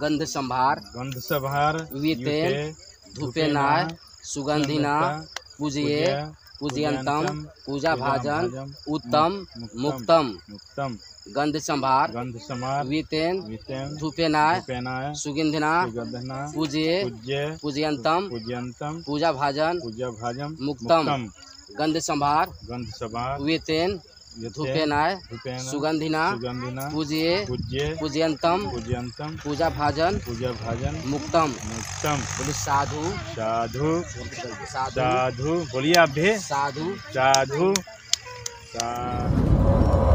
गंध संभार गंध संभार वितेन धूपेनाय सुगंधिना पूजिए पूजयंतम पूजा भाजन उत्तम मुक्तम। मुक्तम। गंध संभार गंध समार वितेन धूपेनाय पेनाय सुगंधिना पूजिए पूज्य पूजयंतम पूज्यंतम पूजा भाजन पूज्य भाजम मुक्तम। गंध संभार गंध सभार वेतेन धूपेनाय सुगंधिना पूजिए पूज्य पूजयंतम पूज्यंतम पूजा भाजन पूजा भाजन मुक्तम। मुक्तम। बोले साधु। साधु। साधु। साधु। बोलिए आप भी। साधु। साधु। साधु।